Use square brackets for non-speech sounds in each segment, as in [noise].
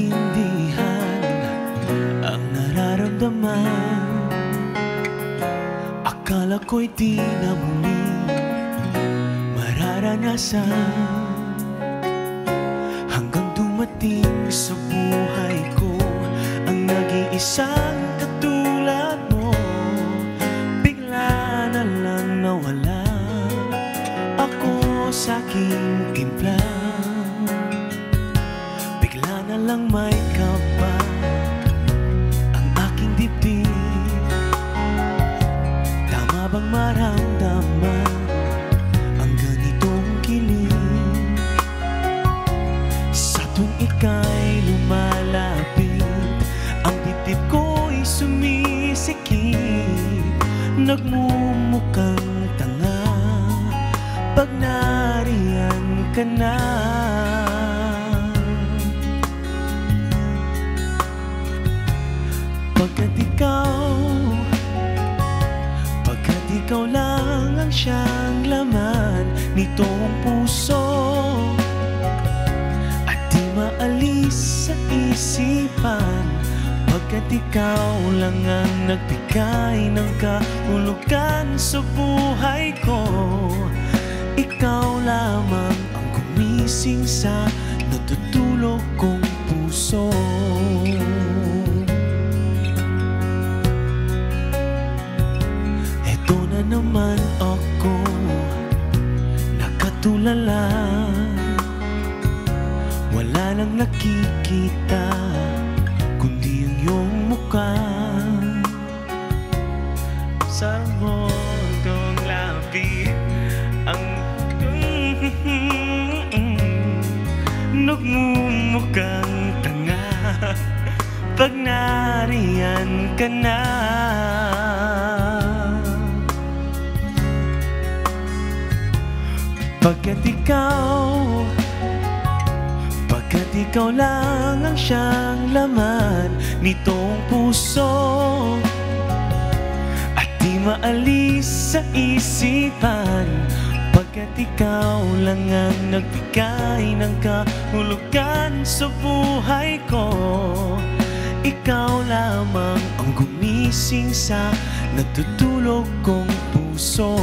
maintindihan Ang nararamdaman. Akala ko'y di na muli Mararanasan. Hanggang dumating sa buhay ko Ang nag-iisang katulad mo. Bigla na lang nawala Ako sa aking timpla lang may kaba Ang aking dibdib. Tama bang maramdaman Ang ganitong kilig? Sa tuwing ika'y lumalapit Ang dibdib ko'y sumisikip. Nagmumukhang tanga Pag nariyan ka na Pagkat ikaw Pagkat ikaw lang ang siyang laman Nitong puso At di maalis sa isipan Pagkat ikaw lang ang nagbigay ng kahulugan sa buhay ko Ikaw lamang ang gumising sa natutulog kong puso na. Pagkat ikaw Pagkat ikaw lang ang siyang laman Nitong puso At di maalis sa isipan Pagkat ikaw lang ang nagbigay ng kahulugan sa buhay ko Ikaw lamang ang gumising sa natutulog kong puso.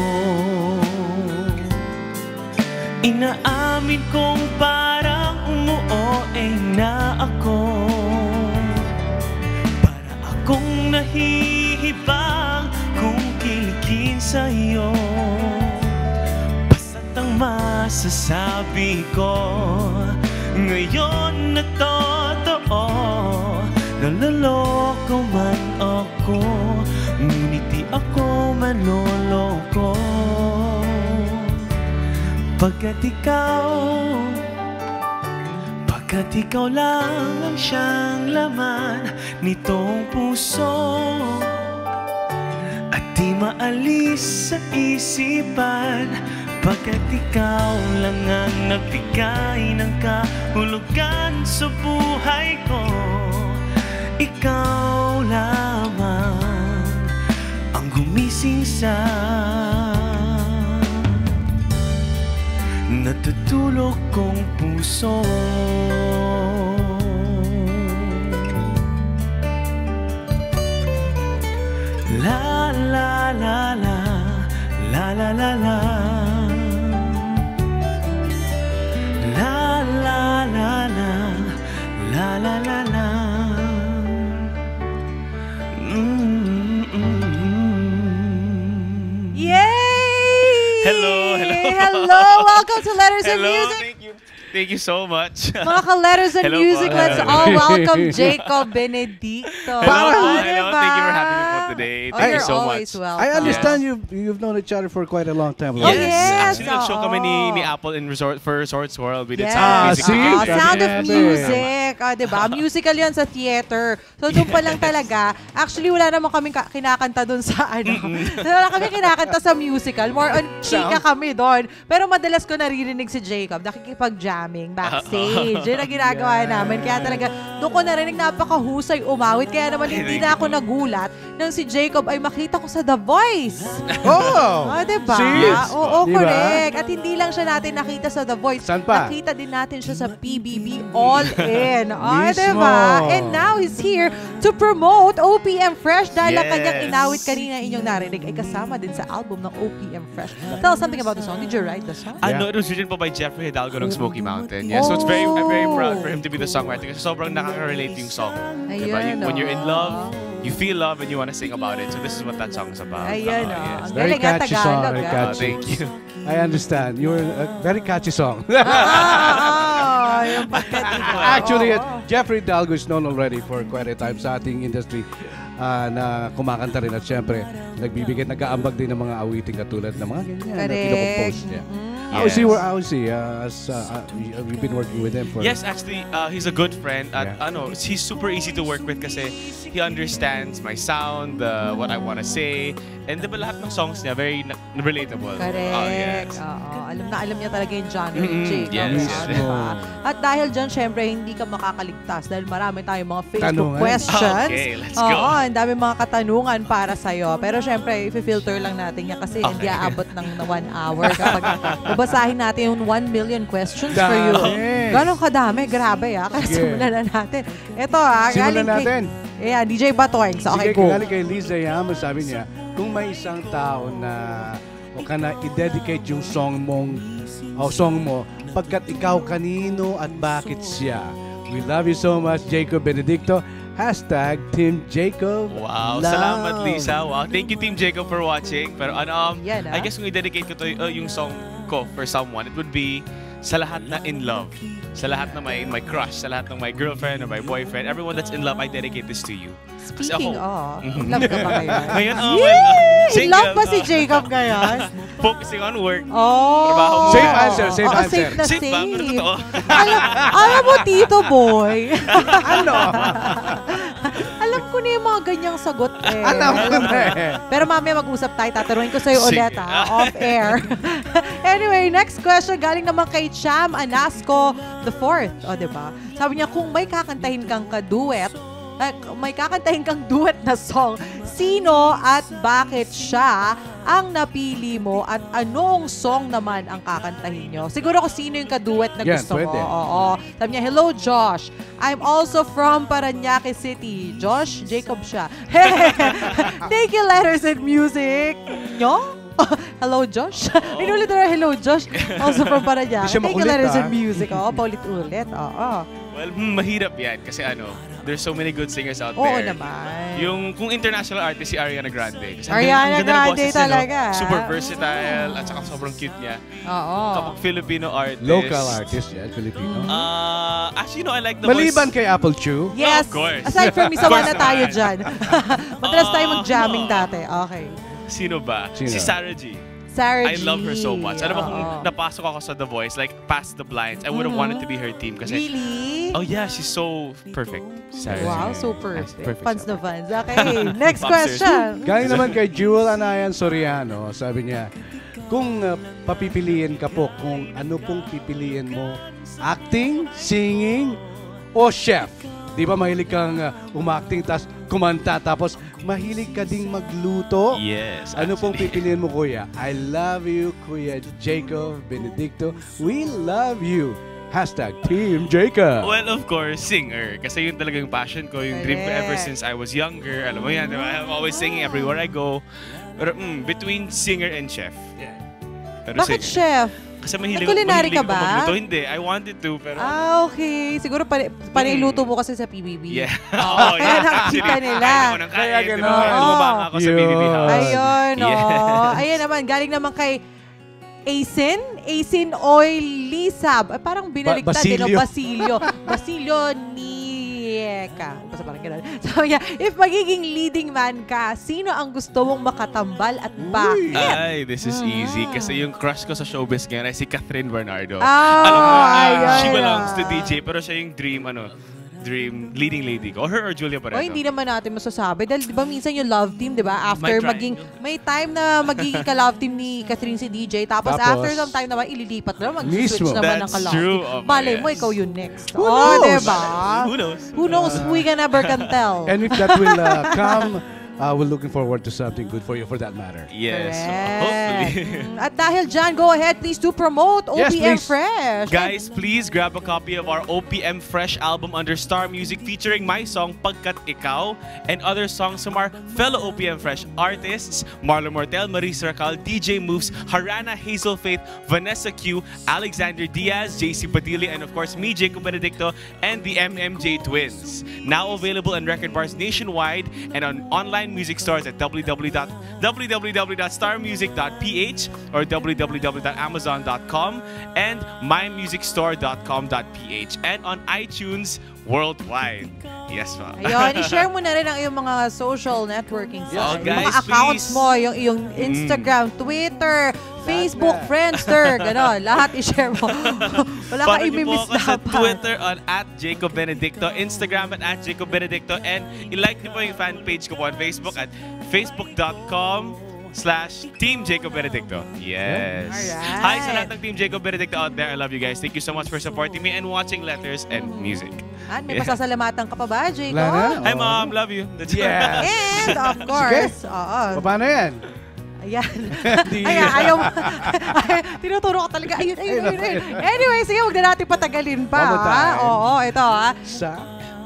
Inaamin kong parang umuoe na ako. Para akong nahihibang kung kiligin sa'yo. Basta't ang masasabi ko Ngayon na totoo Naloloko man ako Ngunit di ako manloloko Pagkat ikaw Pagkat ikaw lang ang siyang laman Nitong puso At di maalis sa isipan Pagkat ikaw lang ang nagbigay ng kahulugan sa buhay ko Ikaw lamang ang gumising sa natutulog kong puso La la la la La la la la La la la la La Hello, hello. Hello, welcome to Letters and Music. thank you. Thank you so much. Mga ka-letters and Hello po. music, let's all [laughs] welcome Jacob Benedicto. Hello, Wow, hello. Thank you for having me po today. Oh, Thank you're you so always much. welcome. I understand you've you've known each other for quite a long time. Oh, already. yes. Actually, nag-show kami ni, ni Apple in Resort for Resorts World. We did Yes. some Ah, music see? Ah, together. Sound of. Music. Ah, 'di ba? [laughs] Musical 'yan sa theater. So doon pa lang talaga. Actually wala naman kaming ka- kinakanta doon sa [laughs] ano. wala kami kinakanta sa musical. More on chika kami doon. Pero madalas ko naririnig si Jacob nakikipag-jamming backstage. Yun ang ginagawa [laughs] namin. Kaya talaga doon ko narinig napakahusay umawit. Kaya naman hindi na ako nagulat nang si Jacob ay makita ko sa The Voice. [laughs] Oh! Ah, diba? Serious? Oo, Diba? correct. At hindi lang siya natin nakita sa The Voice. Saan pa? Nakita din natin siya sa PBB All In. Ah, Mismo. diba? And now he's here to promote OPM Fresh dahil ang Yes. kanyang inawit kanina inyong narinig ay kasama din sa album ng OPM Fresh. Tell us something about the song. Did you write the song? Ano, it was written po by Jeffrey Hidalgo ng Smoky Mountain. Yeah, so it's very, I'm very proud Oh. for him to be the songwriter kasi sobrang nakaka-relate yung song. Ayun, Diba? You- when you're in oh. love, you feel love and you want to sing about it. So this is what that song is about. Ayun, Uh, oh. yes. Very nga catchy song, very ah. Uh, catchy. thank you. I understand. You're a very catchy song. [laughs] Ah, ah, ah, pagkatiba. Actually, uh, Jeffrey Dalgo is known already for quite a time sa ating industry ah, na kumakanta rin at syempre nagbibigay, nag-aambag din ng mga awiting katulad ng mga ganyan na Correct. kinocompose niya. Mm. How is he, how is he, uh, as, uh, uh, you've been working with him for... Yes, actually, uh, he's a good friend. At Yeah. ano, he's super easy to work with because he understands my sound, uh, what I want to say. And diba lahat ng songs niya, very na- relatable. Correct. Oh, yes. Oo. Alam na alam niya talaga yung genre ni Mm-mm. Jacob. Yes, ah, yes. diba? At dahil dyan, syempre, hindi ka makakaligtas dahil marami tayong mga Facebook Tanungan. questions. Okay, let's Oo, go. ang dami mga katanungan para sa'yo. Pero syempre, i-filter lang natin yan kasi hindi Okay. aabot ng one hour kapag [laughs] babasahin natin yung 1 million questions for you. Dami. Ganon kadami. Grabe ah. Kaya Sige. simulan na natin. Ito ah, Simulan galing kay- natin. Ayan, DJ Batoings. Okay, Sige, go. galing kay Liza Yama, sabi niya, kung may isang tao na o ka na i-dedicate yung song mong o song mo pagkat ikaw kanino at bakit siya. We love you so much, Jacob Benedicto. Hashtag Team Jacob. Wow, Love. salamat Lisa. Wow, thank you Team Jacob for watching. Pero ano, um, Yan, ah. I guess kung i-dedicate ko to uh, yung song ko for someone, it would be sa lahat na in love. Sa lahat na may, my crush, sa lahat ng my girlfriend or my boyfriend, everyone that's in love, I dedicate this to you. Kasi Speaking ako- of, Mhm. love ka ba ngayon? [laughs] Ngayon, oh, Yay! well, uh, In love ba single, si Jacob ngayon? [laughs] Focusing on work. Oh. Trabaho mo. Safe answer, safe Oo, answer. Safe na Safe safe. ba? Pero totoo. alam, alam mo, Tito Boy. [laughs] ano? Na yung mga ganyang sagot [laughs] eh. Eh. Pero mamaya mag-usap tayo. Tatanungin ko sa'yo ulit ha, off-air. [laughs] anyway, next question galing naman kay Cham Anasco the fourth. O, di ba? Sabi niya, kung may kakantahin kang kaduet, eh, may kakantahin kang duet na song, sino at bakit siya ang napili mo at anong song naman ang kakantahin nyo? Siguro kung sino yung kaduet na gusto pwede. mo. Oo. Sabi niya, hello Josh. I'm also from Paranaque City. Josh, Jacob siya. [laughs] Thank you, letters and music. Nyo? [laughs] hello, Josh. Inulit na hello, Josh. Also from [laughs] Paranaque. Di siya Thank you, makulit, letters ah. and music. Oo, paulit-ulit. Oo. Well, hmm, mahirap yan kasi ano, there's so many good singers out Oo there. naman. Yung kung international artist si Ariana Grande. Kasi ang Ariana ganda- ang ganda ng Grande boses niya, no? talaga. Super versatile at saka sobrang cute niya. Oo. Kapag Filipino artist. Local artist, yeah, Filipino. Uh, actually, no, I like the Maliban voice. kay Apple Chew. Yes. Of course. Aside from me, sawa na Of course tayo naman. dyan. [laughs] Madalas tayo Ah. mag-jamming dati. Okay. Sino ba? Sino? Si Sarah G. Sarah I G. love her so much. Alam mo kung napasok ako sa The Voice, like past the blinds, I would have Mhm. wanted to be her team kasi Really? Oh yeah, she's so perfect. Sarah Wow, G. so perfect. perfect Fans na fans. Okay, [laughs] next Boxers. question. [laughs] Galing naman kay Jewel Anayan Soriano, sabi niya, kung uh, papipiliin ka po, kung ano pong pipiliin mo, acting, singing, o chef? Di ba mahilig kang uh, umacting tapos kumanta tapos mahilig ka ding magluto? Yes. Ano pong actually. pipiliin mo, Kuya? I love you, Kuya Jacob Benedicto. We love you. Hashtag Team Jacob. Well, of course, singer. Kasi yun talaga yung passion ko, yung dream ko ever since I was younger. Alam mo yan, di ba? I'm always singing everywhere I go. Pero mm, between singer and chef. Pero Bakit singer. chef? Kasi mahilig, Nag-culinary mahilig ka ba? ako magluto. Hindi, I wanted to, pero... Ah, okay. Siguro pa paniluto mo kasi sa PBB. Yeah. [laughs] [laughs] Oo, kaya nakikita nila. Kain ako ng kain. Kaya di ba? ako sa Yun. BBB House. Ayun, Yes. oh. Ayan naman, galing naman kay Asin, Asin Oil Lisab. Ay, parang binaliktad din, no? Basilio. Basilio. [laughs] Basilio ni Rieka. Basta parang ganun. [laughs] Sabi niya, if magiging leading man ka, sino ang gusto mong makatambal at bakit? Ay, this is easy. Mm. Kasi yung crush ko sa showbiz ngayon ay si Catherine Bernardo. Oh, Alam mo, ayun she belongs to DJ, pero siya yung dream, ano, dream leading lady ko. Or her or Julia Barreto. O hindi naman natin masasabi. Dahil di ba minsan yung love team, di ba? After maging, may time na magiging ka-love team ni Catherine si DJ. Tapos, Tapos, after some time naman, ililipat na. Mag-switch naman ng ka-love true. team. Oh, Malay yes. mo, ikaw yung next. Who oh, knows? di ba? Who knows? Who knows? We can never can tell. And if that will uh, come, uh, we're looking forward to something good for you for that matter. Yes. hopefully. Mm, At dahil dyan, go ahead please to promote Yes, OPM please. Fresh. Guys, please grab a copy of our OPM Fresh album under Star Music featuring my song Pagkat Ikaw and other songs from our fellow OPM Fresh artists Marlon Mortel, Marisa Racal, DJ Moves, Harana Hazel Faith, Vanessa Q, Alexander Diaz, JC Padilla, and of course me, Jacob Benedicto, and the MMJ Twins. Now available in record bars nationwide and on online music stores at www.starmusic.ph or www.amazon.com and mymusicstore.com.ph and on iTunes worldwide. Yes, pa. Ayun, [laughs] i-share mo na rin ang iyong mga social networking sites. Oh, guys, mga accounts please. mo, yung iyong Instagram, Twitter, Facebook, Friendster, gano'n. Lahat i-share mo. [laughs] Wala ka Follow niyo po i-miss ako sa dapat. Twitter on at Jacob Benedicto, Instagram at at Jacob Benedicto, and i-like niyo po yung fan page ko po on Facebook at facebook.com slash Team Jacob Benedicto. Yes. Alright. Hi sa lahat ng Team Jacob Benedicto out there. I love you guys. Thank you so much for supporting me and watching letters and music. At may Yeah. pasasalamatan ka pa ba, Jacob? Wala na? Hi, Oo. Mom. Love you. That's Yeah. And of course, oo. Paano yan? Ayan. [laughs] Di- Ayan, ayaw. Ay, [laughs] Tinuturo ko talaga. Ayun, ayun, ayun, ayun. Anyway, sige, huwag na natin patagalin pa. One more ha? time. Oo, ito ha. Sa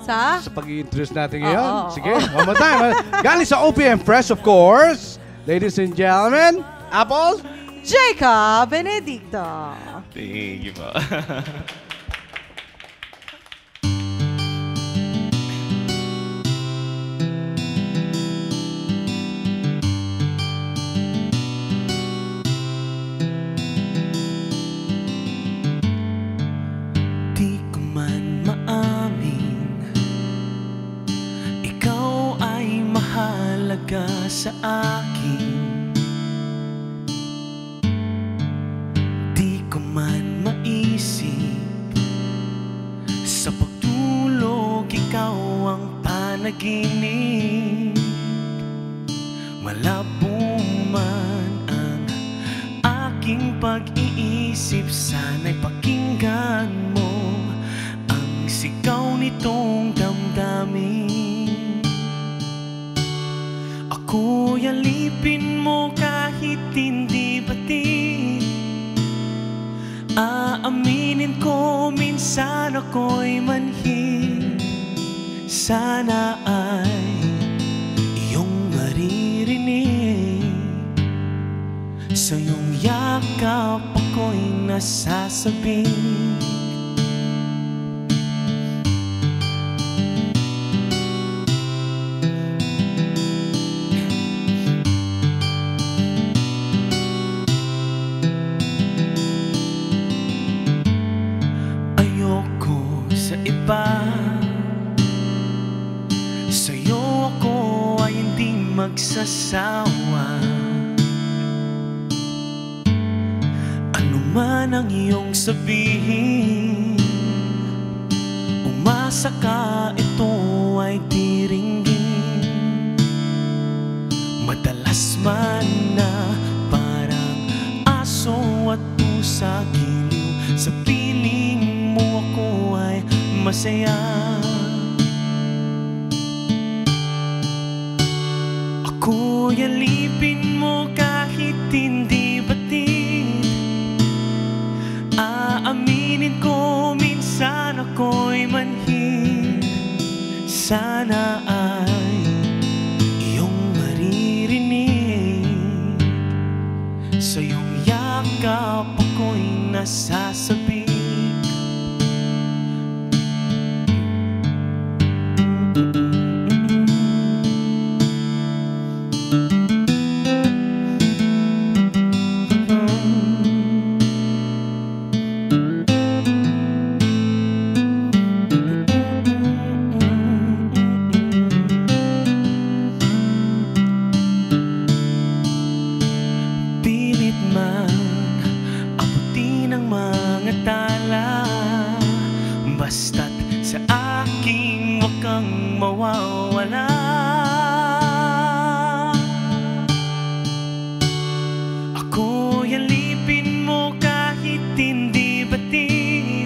Sa? sa pag-i-introduce natin ngayon. oo, Sige, one more time. Galing sa OPM Fresh, of course. Ladies and gentlemen, Apple. Jacob Benedicto. Thank you po. [laughs] sa akin. Di ko man maisip Sa pagtulog ikaw ang panaginip ako'y manhid Sana ay iyong maririnig. Sa iyong yakap ako'y nasasabing magsasawa. Ano man ang iyong sabihin Umasa ka ito ay diringgin iyong yakap ako'y nasasabik mawawala. Ako'y alipin mo kahit hindi batid.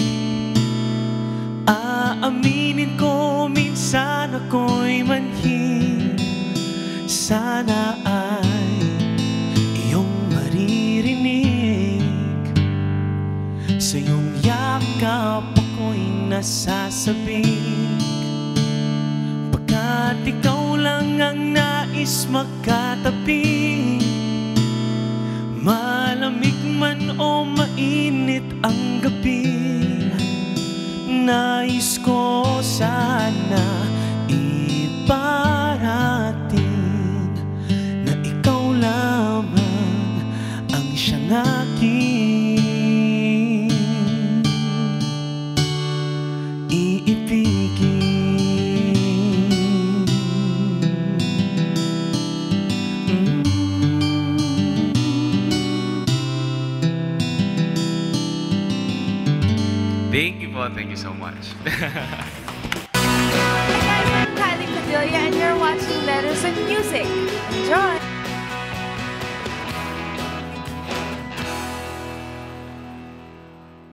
Aaminin ko minsan ako'y manhid. Sana ay iyong maririnig. Sa iyong yakap ako'y nasasabing Pagkat ikaw lang ang nais magkatabi. Malamig man o mainit ang gabi Nais ko sana iparating Na ikaw lamang ang siyang aking Thank you. Thank you so much. Hi guys, I'm Kylie Padilla and you're watching Letters and Music. Enjoy!